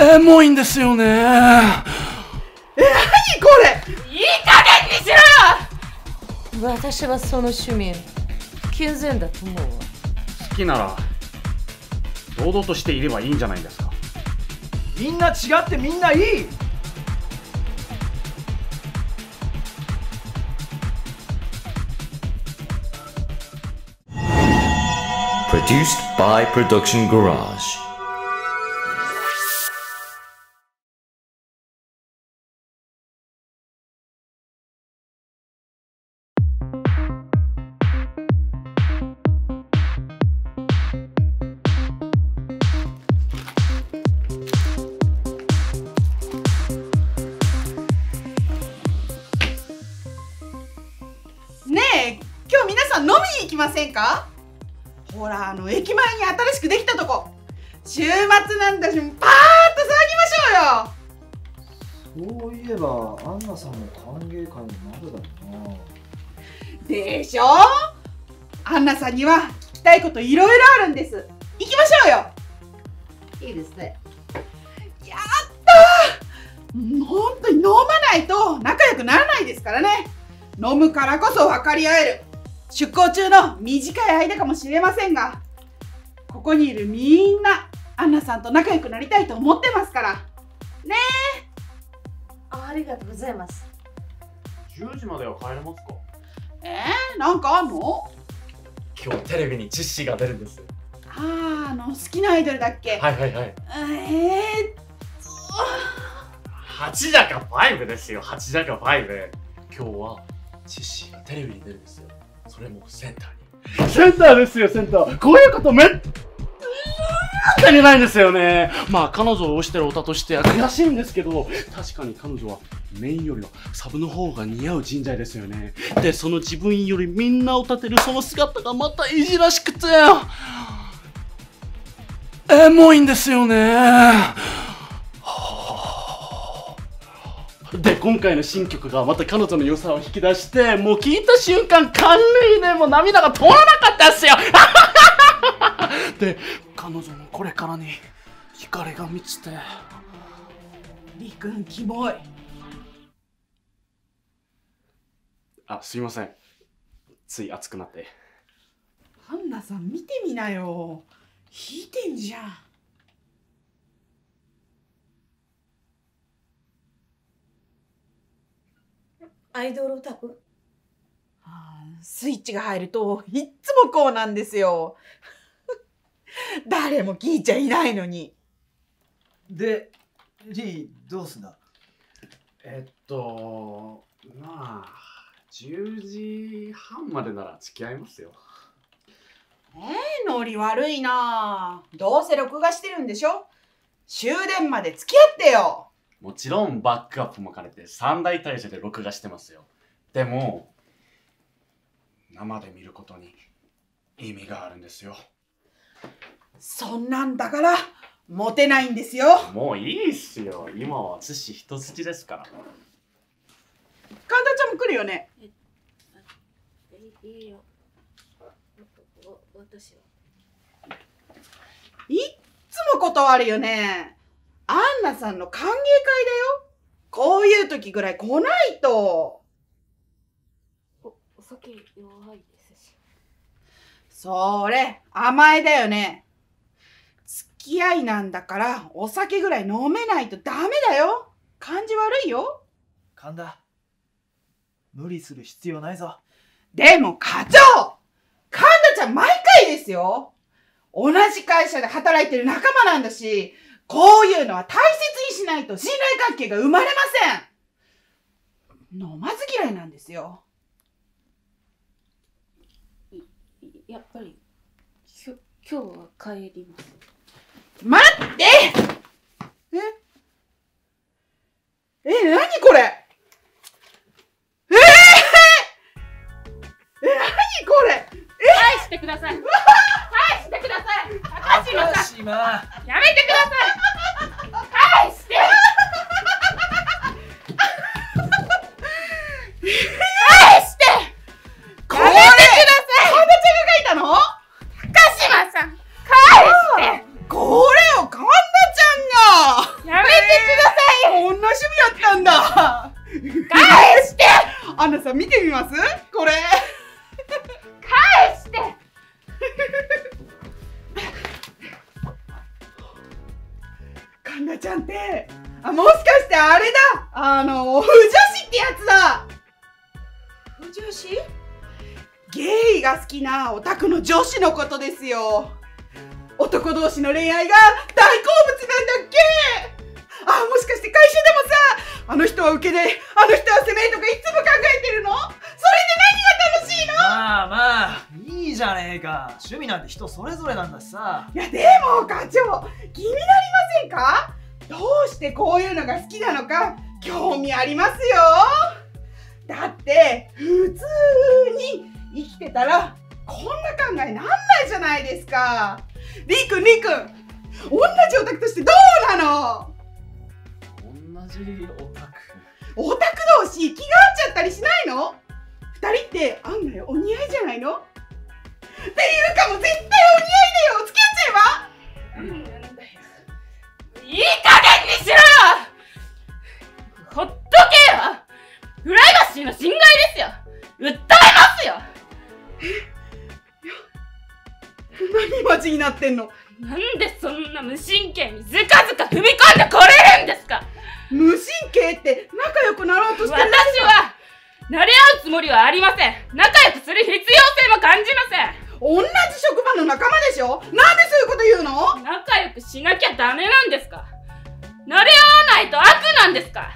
エモいんですよね。え何これ？いい加減にしろよ！私はその趣味健全だと思うわ。好きなら堂々としていればいいんじゃないですか。みんな違ってみんないい！Produced by Production Garage. せんか？ほらあの駅前に新しくできたとこ。週末なんだしパーッと騒ぎましょうよ。そういえばアンナさんも歓迎会になるだろうな。でしょ？アンナさんには聞きたいこといろいろあるんです。行きましょうよ。いいですね。やったー！本当に飲まないと仲良くならないですからね。飲むからこそ分かり合える出向中の短い間かもしれませんがここにいるみんなアンナさんと仲良くなりたいと思ってますから。ねえ。ありがとうございます。10時までは帰れますか？えー、なんかあんの今日テレビにチッシーが出るんですあああの好きなアイドルだっけ？はいはいはい。えー、8じゃか5ですよ。8じゃか5今日はチッシーがテレビに出るんですよそれもセンターに。センターですよセンター。こういうことめっったにないんですよね。まあ彼女を推してるオタとしては悔しいんですけど確かに彼女はメインよりはサブの方が似合う人材ですよね。でその自分よりみんなを立てるその姿がまたいじらしくてエモいんですよね。で今回の新曲がまた彼女の良さを引き出してもう聞いた瞬間感涙でもう涙が止まらなかったですよ。で彼女のこれからに光が満ちて。りくんキモい。あすいません。つい熱くなって。ハンナさん見てみなよ。引いてんじゃんアイドルオタク？スイッチが入るといっつもこうなんですよ。誰も聞いちゃいないのに。でリーどうすんだ？えっとまあ10時半までなら付き合いますよ。えー、ノリ悪いなどうせ録画してるんでしょ？終電まで付き合ってよもちろんバックアップも兼ねて三大体制で録画してますよ。でも生で見ることに意味があるんですよ。そんなんだからモテないんですよ。もういいっすよ。今は寿司一筋ですから。神田ちゃんも来るよね？いいよ。私は。いっつも断るよねアンナさんの歓迎会だよ。こういう時ぐらい来ないと。おお酒弱いですし。それ甘えだよね。付き合いなんだからお酒ぐらい飲めないとダメだよ。感じ悪いよ。神田無理する必要ないぞ。でも課長神田ちゃん毎回ですよ。同じ会社で働いてる仲間なんだしこういうのは大切にしないと信頼関係が生まれません。飲まず嫌いなんですよ。やっぱりきょ今日は帰ります。待って！え？え、なにこれ？え？ー、え、なにこれ？え？返してください。返してください。高島さん。島。やめてくださ女子ゲイが好きなオタクの女子のことですよ。男同士の恋愛が大好物なんだっけ？あもしかして会社でもさあの人は受けであの人は攻めとかいつも考えてるの？それで何が楽しいの？まあまあいいじゃねえか。趣味なんて人それぞれなんだしさ。いやでも課長気になりませんか？どうしてこういうのが好きなのか興味ありますよだって普通に生きてたらこんな考えなんないじゃないですか。りーくんりーくん同じオタクとしてどうなの？同じオタク？オタク同士気が合っちゃったりしないの？二人って案外お似合いじゃないの？っていうかもう絶対お似合いだよ付き合っちゃえばうんいい加減にしろよ！ほっとけよになってんの？なんでそんな無神経にずかずか踏み込んでこれるんですか？無神経って仲良くなろうとして私るは慣れ合うつもりはありません。仲良くする必要性も感じません。同じ職場の仲間でしょ？なんでそういうこと言うの？仲良くしなきゃダメなんですか？慣れ合わないと悪なんですか？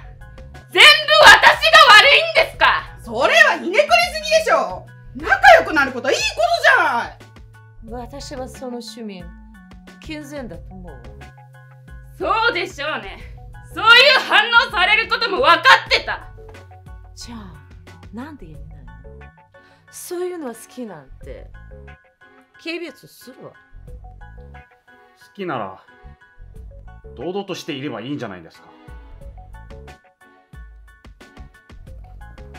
全部私が悪いんですか？それはひねくれすぎでしょ！仲良くなることはいいこと私はその趣味健全だと思うそうでしょうね。そういう反応されることも分かってた。じゃあなんで言えないの？そういうのは好きなんて軽蔑するわ。好きなら堂々としていればいいんじゃないですか。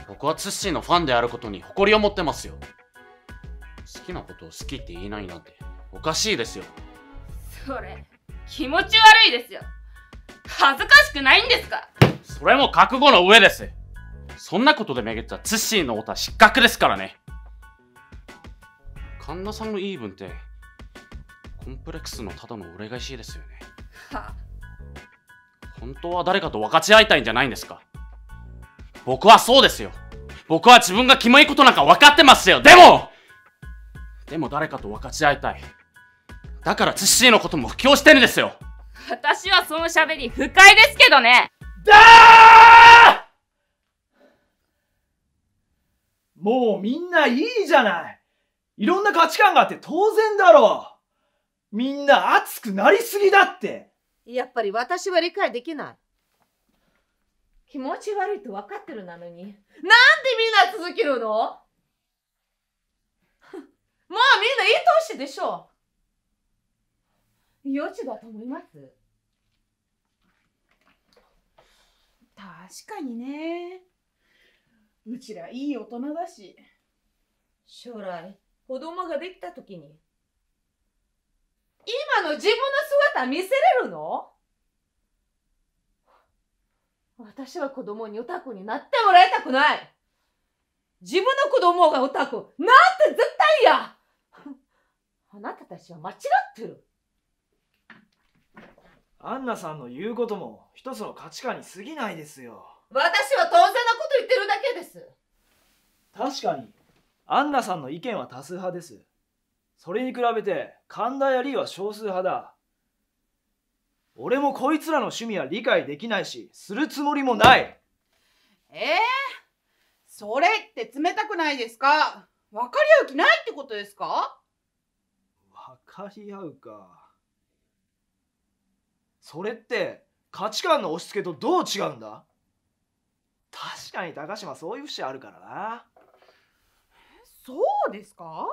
僕はツッシーのファンであることに誇りを持ってますよ。好きなことを好きって言えないなんて。おかしいですよ。それ気持ち悪いですよ。恥ずかしくないんですか？それも覚悟の上です。そんなことでめげったツッシーのオタ失格ですからね。神田さんの言い分ってコンプレックスのただのお願いしですよね。は本当は誰かと分かち合いたいんじゃないんですか？僕はそうですよ。僕は自分がキモいことなんか分かってますよ。でもでも誰かと分かち合いたい。だからツッシーのことも布教してるんですよ。私はその喋り不快ですけどね。だー！もうみんないいじゃない。いろんな価値観があって当然だろう。みんな熱くなりすぎだって。やっぱり私は理解できない。気持ち悪いと分かってるなのに。なんでみんな続けるの？ないい年でしょ。幼稚だと思います。確かにね。うちらいい大人だし。将来子供ができた時に。今の自分の姿見せれるの？私は子供にオタクになってもらいたくない。自分の子供がオタク。なんて絶対やあなたたちは間違ってる。アンナさんの言うことも一つの価値観に過ぎないですよ。私は当然なこと言ってるだけです。確かにアンナさんの意見は多数派です。それに比べて神田やリーは少数派だ。俺もこいつらの趣味は理解できないしするつもりもない。えー、それって冷たくないですか？分かり合う気ないってことですか？分かり合うか。それって価値観の押し付けとどう違うんだ？確かに高島そういう節あるからな。そうですか？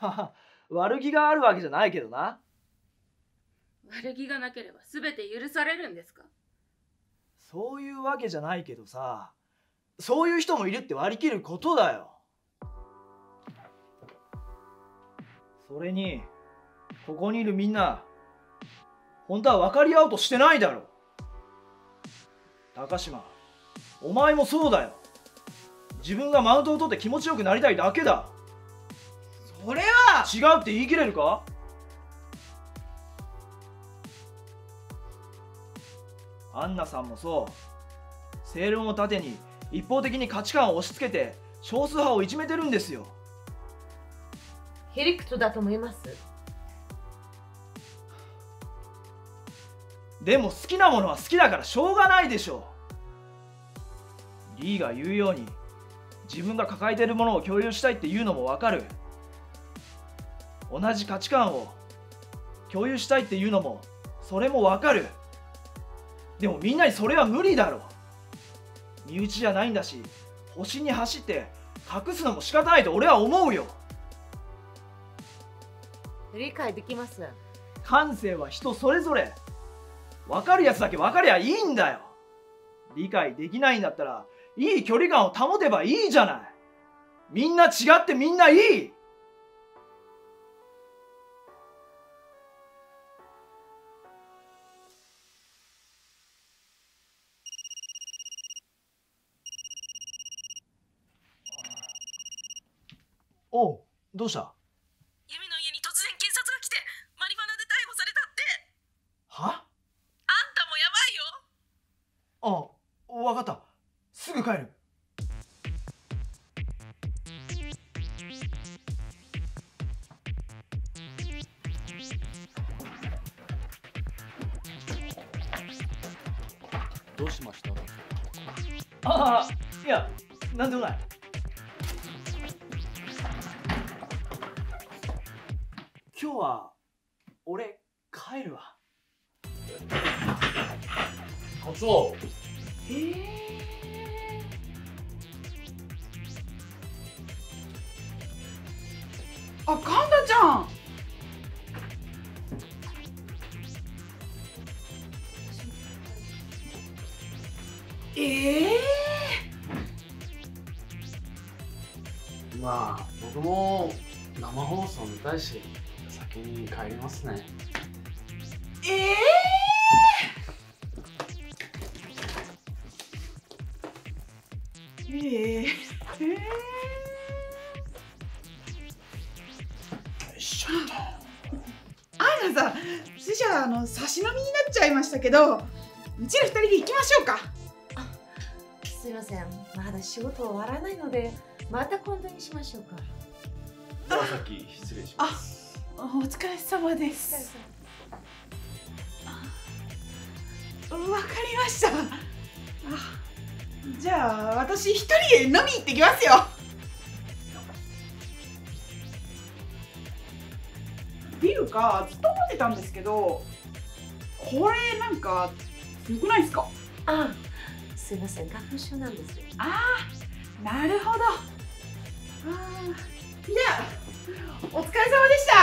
ま あ悪気があるわけじゃないけどな。悪気がなければ全て許されるんですか？そういうわけじゃないけどさ。そういう人もいるって割り切ることだよ。それにここにいるみんな本当は分かり合おうとしてないだろ高島お前もそうだよ。自分がマウントを取って気持ちよくなりたいだけだ。それは！違うって言い切れるか？アンナさんもそう。正論を盾に一方的に価値観を押し付けて少数派をいじめてるんですよ。へりくとだと思います？でも好きなものは好きだからしょうがないでしょう。リーが言うように自分が抱えているものを共有したいっていうのもわかる。同じ価値観を共有したいっていうのもそれもわかる。でもみんなにそれは無理だろ身内じゃないんだし星に走って隠すのも仕方ないと俺は思うよ。理解できます。感性は人それぞれ。分かるやつだけ分かりゃいいんだよ。理解できないんだったらいい距離感を保てばいいじゃない。みんな違ってみんないい。おうどうした？どうしました？ああいやなんでもない。今日は俺帰るわ。課長えー、あ神田ちゃんええまあ僕も生放送見たいし先に帰りますね。ー、えー、えー、えー、アンナさん、それじゃああの差し飲みになっちゃいましたけど、うちら二人で行きましょうか。すいませんまだ仕事終わらないのでまた今度にしましょうかではさっき失礼しますお疲れ様です。わかりました。あじゃあ私一人で飲み行ってきますよ。ビルかずっと思ってたんですけど、これなんかすごくないですか？あすいません花粉症なんですああ、なるほど。あー。じゃあお疲れ様でした。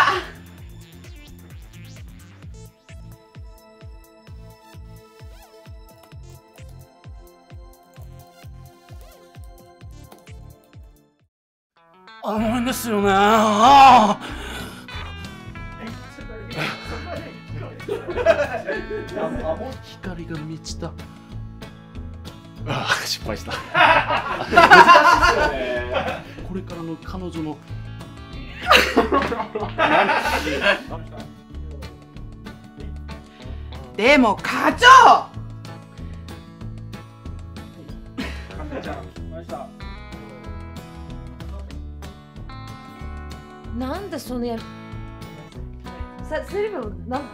あのんですよね。ああ光が満ちたああ失敗した。これからの彼女の。でも課長！なんでそのやさセリフなん？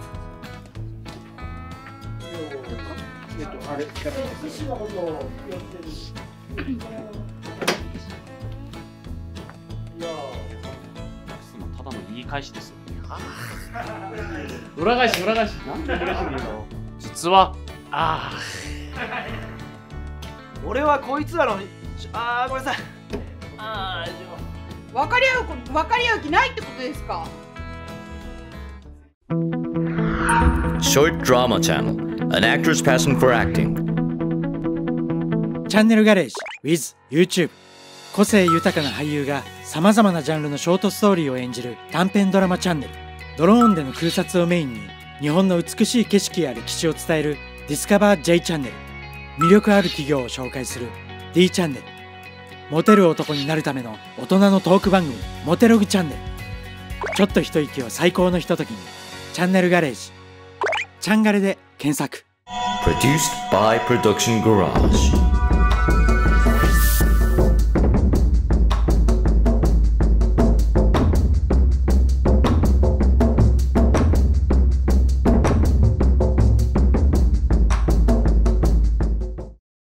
ただの言い返しですよ。ね裏返し裏返しなんで裏返しに言うの実はああ俺はこいつらのあーごめんなさいあー分かり合う分かり合う気ないってことですか Short Drama Channel An actress passing for acting. チャンネルガレージ with YouTube. 個性豊かな俳優がさまざまなジャンルのショートストーリーを演じる短編ドラマチャンネル。ドローンでの空撮をメインに日本の美しい景色や歴史を伝えるディスカバー J チャンネル。魅力ある企業を紹介する D チャンネル。モテる男になるための大人のトーク番組モテログチャンネル。ちょっと一息を最高のひとときに。チャンネルガレージチャンガレで検索。Produced by Production Garage